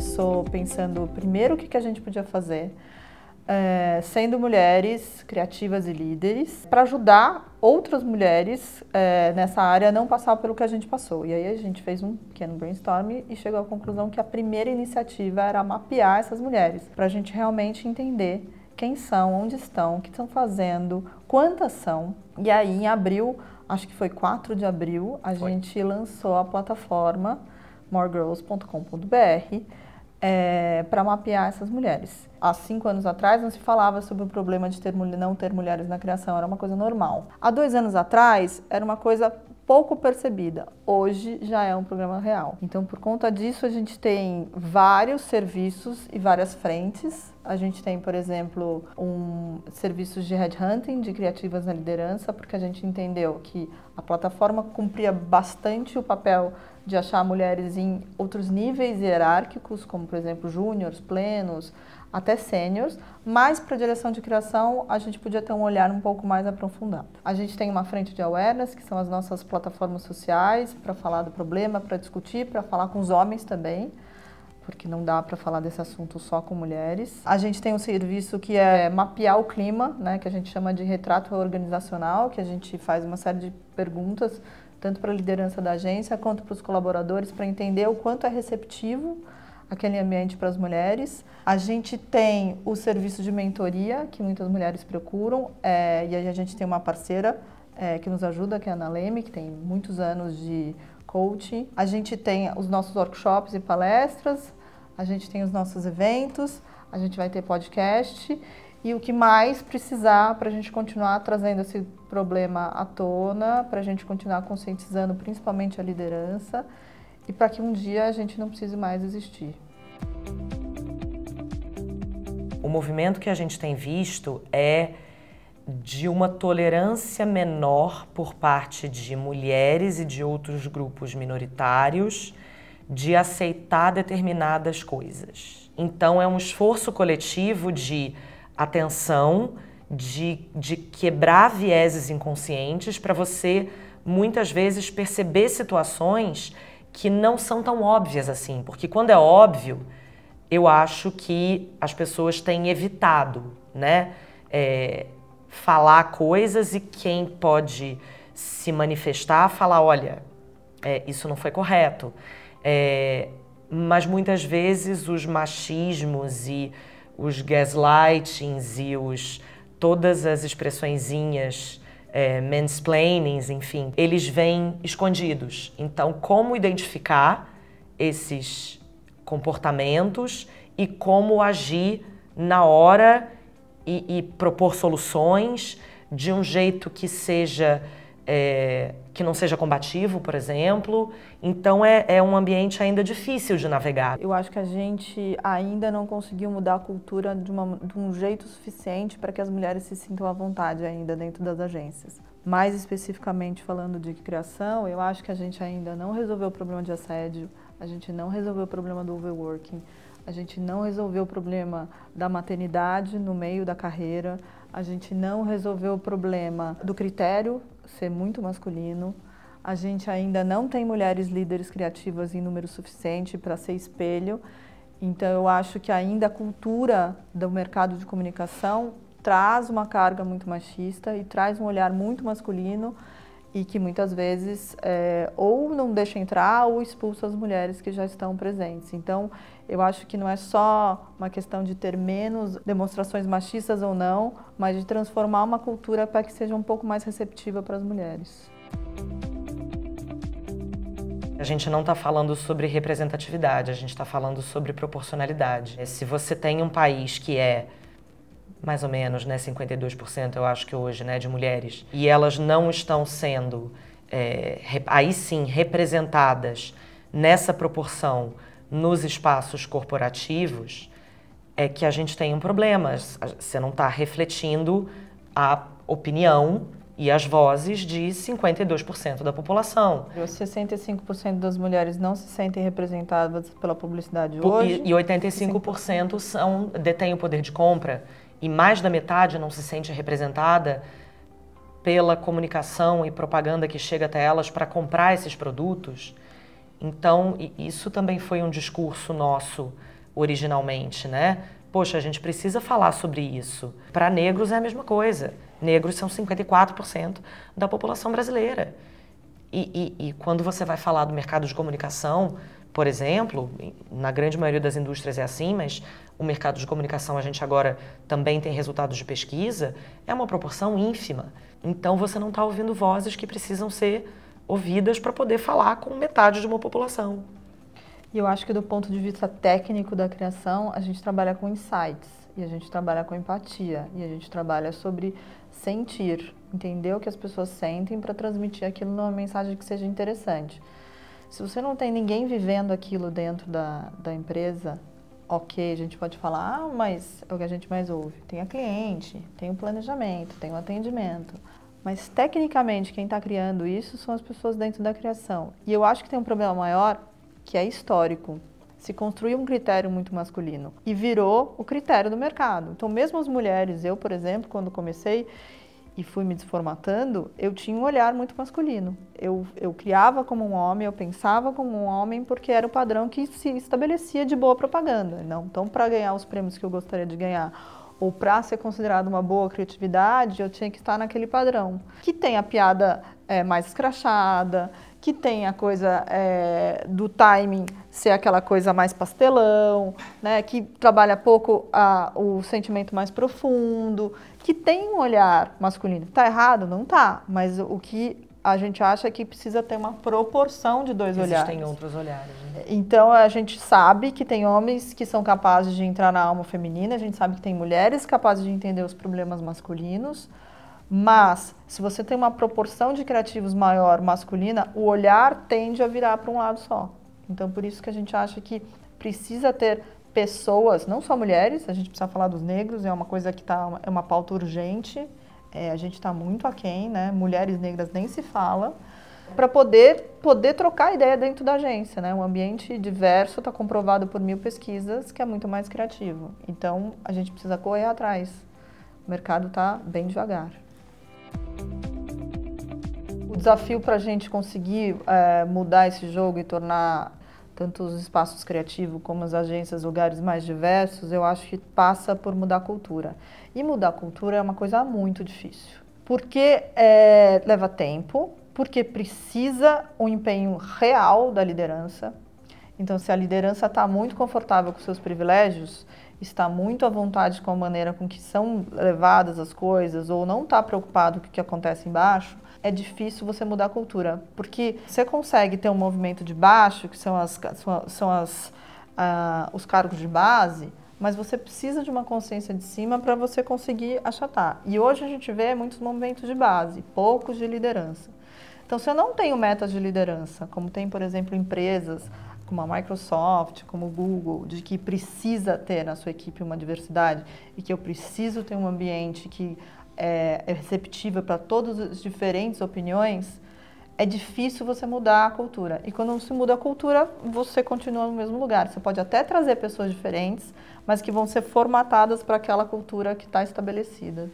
começou pensando primeiro o que, que a gente podia fazer, é, sendo mulheres criativas e líderes, para ajudar outras mulheres é, nessa área a não passar pelo que a gente passou. E aí a gente fez um pequeno brainstorm e chegou à conclusão que a primeira iniciativa era mapear essas mulheres, para a gente realmente entender quem são, onde estão, o que estão fazendo, quantas são. E aí em abril, acho que foi 4 de abril, a foi. gente lançou a plataforma moregirls.com.br é, para mapear essas mulheres. Há cinco anos atrás não se falava sobre o problema de ter, não ter mulheres na criação, era uma coisa normal. Há dois anos atrás era uma coisa pouco percebida. Hoje já é um problema real. Então, por conta disso, a gente tem vários serviços e várias frentes. A gente tem, por exemplo, um serviços de headhunting de criativas na liderança, porque a gente entendeu que a plataforma cumpria bastante o papel de achar mulheres em outros níveis hierárquicos, como por exemplo júniores, plenos, até sêniores, mas para a direção de criação a gente podia ter um olhar um pouco mais aprofundado. A gente tem uma frente de awareness, que são as nossas plataformas sociais, para falar do problema, para discutir, para falar com os homens também, porque não dá para falar desse assunto só com mulheres. A gente tem um serviço que é mapear o clima, né, que a gente chama de retrato organizacional, que a gente faz uma série de perguntas tanto para a liderança da agência quanto para os colaboradores, para entender o quanto é receptivo aquele ambiente para as mulheres. A gente tem o serviço de mentoria, que muitas mulheres procuram, é, e a gente tem uma parceira é, que nos ajuda, que é a Ana Leme, que tem muitos anos de coaching. A gente tem os nossos workshops e palestras, a gente tem os nossos eventos, a gente vai ter podcast e o que mais precisar para a gente continuar trazendo esse problema à tona, para a gente continuar conscientizando principalmente a liderança e para que um dia a gente não precise mais existir. O movimento que a gente tem visto é de uma tolerância menor por parte de mulheres e de outros grupos minoritários de aceitar determinadas coisas. Então, é um esforço coletivo de atenção, de, de quebrar vieses inconscientes para você muitas vezes perceber situações que não são tão óbvias assim, porque quando é óbvio, eu acho que as pessoas têm evitado, né? É, falar coisas e quem pode se manifestar falar, olha, é, isso não foi correto. É, mas muitas vezes os machismos e os gaslightings e os, todas as expressõezinhas é, mansplainings, enfim, eles vêm escondidos. Então, como identificar esses comportamentos e como agir na hora e, e propor soluções de um jeito que seja é, que não seja combativo, por exemplo. Então é, é, um ambiente ainda difícil de navegar. Eu acho que a gente ainda não conseguiu mudar a cultura de, uma, de um jeito suficiente para que as mulheres se sintam à vontade ainda dentro das agências. Mais especificamente falando de criação, eu acho que a gente ainda não resolveu o problema de assédio, a gente não resolveu o problema do overworking, a gente não resolveu o problema da maternidade no meio da carreira, a gente não resolveu o problema do critério ser muito masculino. A gente ainda não tem mulheres líderes criativas em número suficiente para ser espelho. Então, eu acho que ainda a cultura do mercado de comunicação traz uma carga muito machista e traz um olhar muito masculino e que muitas vezes é, ou não deixa entrar ou expulsa as mulheres que já estão presentes. Então, eu acho que não é só uma questão de ter menos demonstrações machistas ou não, mas de transformar uma cultura para que seja um pouco mais receptiva para as mulheres. A gente não está falando sobre representatividade, a gente está falando sobre proporcionalidade. Se você tem um país que é mais ou menos, né, 52% eu acho que hoje, né, de mulheres, e elas não estão sendo, é, aí sim, representadas nessa proporção nos espaços corporativos, é que a gente tem um problema. Você não está refletindo a opinião e as vozes de 52% da população. Os 65% das mulheres não se sentem representadas pela publicidade hoje. E, e 85% são, detêm o poder de compra e mais da metade não se sente representada pela comunicação e propaganda que chega até elas para comprar esses produtos. Então, isso também foi um discurso nosso originalmente, né? Poxa, a gente precisa falar sobre isso. Para negros é a mesma coisa. Negros são 54% da população brasileira. E, e, e, quando você vai falar do mercado de comunicação, por exemplo, na grande maioria das indústrias é assim, mas o mercado de comunicação a gente agora também tem resultados de pesquisa, é uma proporção ínfima. Então você não está ouvindo vozes que precisam ser ouvidas para poder falar com metade de uma população. E eu acho que do ponto de vista técnico da criação, a gente trabalha com insights, e a gente trabalha com empatia, e a gente trabalha sobre sentir, entender o que as pessoas sentem para transmitir aquilo numa mensagem que seja interessante. Se você não tem ninguém vivendo aquilo dentro da, da empresa, ok, a gente pode falar, ah, mas é o que a gente mais ouve. Tem a cliente, tem o planejamento, tem o atendimento. Mas tecnicamente, quem está criando isso são as pessoas dentro da criação. E eu acho que tem um problema maior que é histórico. Se construiu um critério muito masculino e virou o critério do mercado. Então, mesmo as mulheres, eu, por exemplo, quando comecei e fui me desformatando, eu tinha um olhar muito masculino. Eu, eu criava como um homem, eu pensava como um homem, porque era o padrão que se estabelecia de boa propaganda. Não, então, para ganhar os prêmios que eu gostaria de ganhar ou para ser considerado uma boa criatividade, eu tinha que estar naquele padrão. Que tem a piada é, mais escrachada, que tem a coisa é, do timing ser aquela coisa mais pastelão, né, que trabalha pouco a, o sentimento mais profundo, que tem um olhar masculino. Está errado? Não está, mas o que a gente acha que precisa ter uma proporção de dois Existem olhares. Existem outros olhares. Né? Então a gente sabe que tem homens que são capazes de entrar na alma feminina, a gente sabe que tem mulheres capazes de entender os problemas masculinos, mas se você tem uma proporção de criativos maior masculina, o olhar tende a virar para um lado só. Então por isso que a gente acha que precisa ter pessoas, não só mulheres, a gente precisa falar dos negros, é uma coisa que tá, é uma pauta urgente é, a gente está muito aquém, né? Mulheres negras nem se fala. Para poder, poder trocar ideia dentro da agência, né? Um ambiente diverso está comprovado por mil pesquisas que é muito mais criativo. Então, a gente precisa correr atrás. O mercado está bem devagar. O desafio para a gente conseguir é, mudar esse jogo e tornar tanto os espaços criativos como as agências lugares mais diversos, eu acho que passa por mudar a cultura. E mudar a cultura é uma coisa muito difícil, porque é, leva tempo, porque precisa um empenho real da liderança. Então, se a liderança está muito confortável com seus privilégios, está muito à vontade com a maneira com que são levadas as coisas, ou não está preocupado com o que acontece embaixo, é difícil você mudar a cultura. Porque você consegue ter um movimento de baixo, que são, as, são as, uh, os cargos de base, mas você precisa de uma consciência de cima para você conseguir achatar. E hoje a gente vê muitos movimentos de base, poucos de liderança. Então, se eu não tenho metas de liderança, como tem, por exemplo, empresas como a Microsoft, como o Google, de que precisa ter na sua equipe uma diversidade e que eu preciso ter um ambiente que é, é para todas as diferentes opiniões, é difícil você mudar a cultura. E quando se muda a cultura, você continua no mesmo lugar. Você pode até trazer pessoas diferentes, mas que vão ser formatadas para aquela cultura que está estabelecida.